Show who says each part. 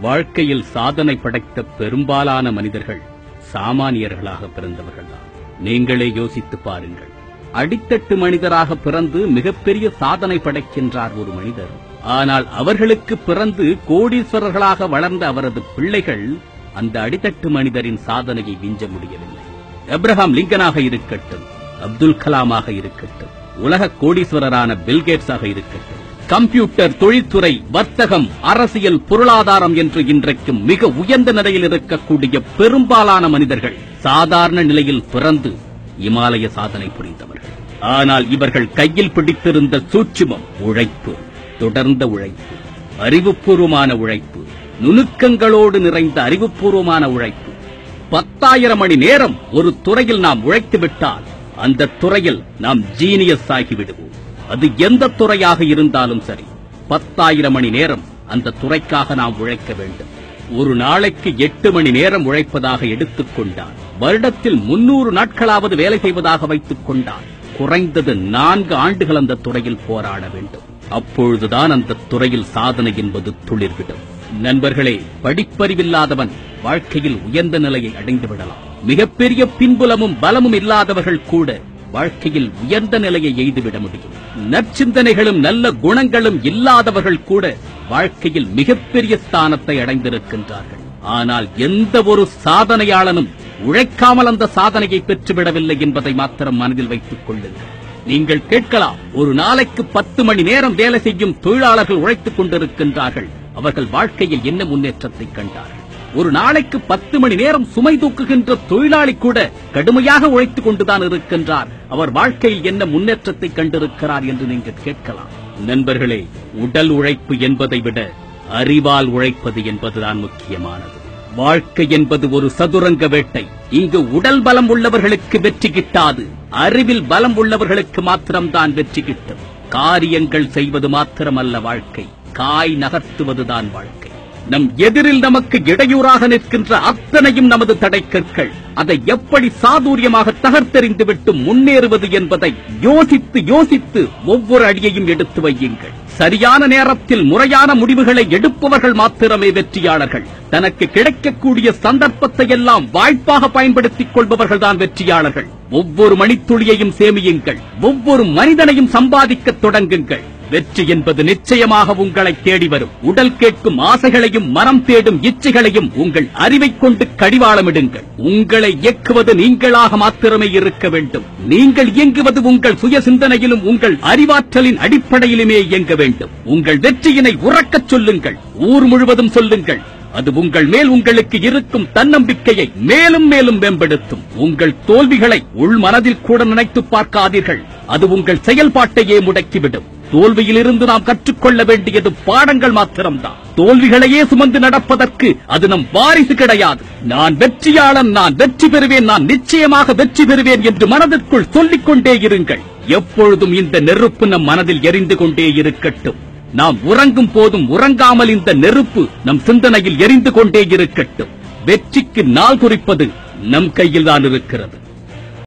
Speaker 1: வாழ்க்கையில் சாதனை படைத்த பெரும்பாலான மனிதர்கள் சாமானியர்களாக பிறந்தவர்கள்தான். நீங்களே யோசித்து பாருங்கள். அடித்தட்டு மனிதராக பிறந்து மிகப்பெரிய சாதனை படைக்கின்றார் ஒரு மனிதர். ஆனால் அவர்களுக்கு பிறந்து கோடீஸ்வரர்களாக வளர்ந்த அவரது பிள்ளைகள் அந்த அடித்தட்டு மனிதரின் சாதனையை விஞ்ச முடியவில்லை. எப்ரஹாம் லிங்கனாக இருக்கட்டும் அப்துல் கலாமாக இருக்கட்டும் உலக கோடீஸ்வரரான பில்கேட்ஸாக இருக்கட்டும் கம்ப்யூட்டர் தொழில்துறை வர்த்தகம் அரசியல் பொருளாதாரம் என்று இன்றைக்கு மிக உயர்ந்த நிலையில் இருக்கக்கூடிய பெரும்பாலான மனிதர்கள் சாதாரண நிலையில் பிறந்து இமாலய சாதனை புரிந்தவர்கள். ஆனால் இவர்கள் கையில் பிடித்திருந்த சூட்சுமம் உழைப்பு தொடர்ந்த உழைப்பு அறிவுபூர்வமான உழைப்பு நுணுக்கங்களோடு நிறைந்த அறிவுபூர்வமான உழைப்பு பத்தாயிரம் மணி நேரம் ஒரு துறையில் நாம் உழைத்து விட்டால் அந்த துறையில் நாம் ஜீனியஸ் ஆகிவிடுவோம். அது எந்த துறையாக இருந்தாலும் சரி பத்தாயிரம் மணி நேரம் அந்த துறைக்காக நாம் உழைக்க வேண்டும். ஒரு நாளைக்கு எட்டு மணி நேரம் உழைப்பதாக எடுத்துக் கொண்டால் வருடத்தில் முன்னூறு நாட்களாவது வேலை செய்வதாக வைத்துக் கொண்டால் குறைந்தது நான்கு ஆண்டுகள் அந்த துறையில் போராட வேண்டும். அப்பொழுதுதான் அந்த துறையில் சாதனை என்பது துளிர்விடும். நண்பர்களே படிப்பறிவில்லாதவன் வாழ்க்கையில் உயர்ந்த நிலையை அடைந்து விடலாம். மிகப்பெரிய பின்புலமும் பலமும் இல்லாதவர்கள் கூட வாழ்க்கையில் உயர்ந்த நிலையை எய்துவிட முடியும். நற்சிந்தனைகளும் நல்ல குணங்களும் இல்லாதவர்கள் கூட வாழ்க்கையில் மிகப்பெரிய ஸ்தானத்தை அடைந்திருக்கின்றார்கள். ஆனால் எந்த ஒரு சாதனையாளனும் உழைக்காமல் அந்த சாதனையை பெற்றுவிடவில்லை என்பதை மாத்திரம் மனதில் வைத்துக் கொள்ளுங்கள். நீங்கள் கேட்கலாம் ஒரு நாளைக்கு பத்து மணி நேரம் வேலை செய்யும் தொழிலாளர்கள் உழைத்துக் கொண்டிருக்கின்றார்கள். அவர்கள் வாழ்க்கையில் என்ன முன்னேற்றத்தை கண்டார்கள்? ஒரு நாளைக்கு பத்து மணி நேரம் சுமை தூக்குகின்ற தொழிலாளி கூட கடுமையாக உழைத்துக் கொண்டுதான் இருக்கின்றார். அவர் வாழ்க்கையில் என்ன முன்னேற்றத்தை கண்டிருக்கிறார் என்று நீங்கள் கேட்கலாம். நண்பர்களே உடல் உழைப்பு என்பதை விட அறிவால் உழைப்பது என்பதுதான் முக்கியமானது. வாழ்க்கை என்பது ஒரு சதுரங்க வேட்டை. இங்கு உடல் பலம் உள்ளவர்களுக்கு வெற்றி கிட்டாது. அறிவில் பலம் உள்ளவர்களுக்கு மாத்திரம்தான் வெற்றி கிட்டும். காரியங்கள் செய்வது மாத்திரமல்ல வாழ்க்கை. காய் நகர்த்துவதுதான் வாழ்க்கை. நம் எதிரில் நமக்கு இடையூறாக நிற்கின்ற அத்தனையும் நமது தடைக்கற்கள். அதை எப்படி சாதுரியமாக தகர்த்தெறிந்துவிட்டு முன்னேறுவது என்பதை யோசித்து யோசித்து ஒவ்வொரு அடியையும் எடுத்து வையுங்கள். சரியான நேரத்தில் முறையான முடிவுகளை எடுப்பவர்கள் மாத்திரமே வெற்றியாளர்கள். தனக்கு கிடைக்கக்கூடிய சந்தர்ப்பத்தை எல்லாம் வாய்ப்பாக பயன்படுத்திக் கொள்பவர்கள்தான் வெற்றியாளர்கள். ஒவ்வொரு மணித்துளியையும் சேமியுங்கள். ஒவ்வொரு மனிதனையும் சம்பாதிக்கத் தொடங்குங்கள். வெற்றி என்பது நிச்சயமாக உங்களை தேடி வரும். உடல் கேட்கும் ஆசைகளையும் மனம் தேடும் இச்சைகளையும் உங்கள் அறிவை கொண்டு கடிவாளமிடுங்கள். உங்களை இயக்குவது நீங்களாக மாத்திரமே இருக்க வேண்டும். நீங்கள் இயங்குவது உங்கள் சுய சிந்தனையிலும் உங்கள் அறிவாற்றலின் அடிப்படையிலுமே இயங்க வேண்டும். உங்கள் வெற்றியினை உறக்கச் சொல்லுங்கள். ஊர் முழுவதும் சொல்லுங்கள். அது உங்கள் மேல் உங்களுக்கு இருக்கும் தன்னம்பிக்கையை மேலும் மேலும் மேம்படுத்தும். உங்கள் தோல்விகளை உள் மனதில் கூட நினைத்து பார்க்காதீர்கள். அது உங்கள் செயல்பாட்டையே முடக்கிவிடும். தோல்வியிலிருந்து நாம் கற்றுக்கொள்ள வேண்டியது பாடங்கள் மாத்திரம்தான். தோல்விகளையே சுமந்து நடப்பதற்கு அது நம் வாரிசு கிடையாது. நான் வெற்றியாளன் நான் வெற்றி பெறுவேன் நான் நிச்சயமாக வெற்றி பெறுவேன் என்று மனதிற்குள் சொல்லிக் கொண்டே இருங்கள். எப்பொழுதும் இந்த நெருப்பு நம் மனதில் எரிந்து கொண்டே இருக்கட்டும். நாம் உறங்கும் போதும் உறங்காமல் இந்த நெருப்பு நம் சிந்தனையில் எரிந்து கொண்டே இருக்கட்டும். வெற்றிக்கு நாள் குறிப்பது நம் கையில் தான் இருக்கிறது.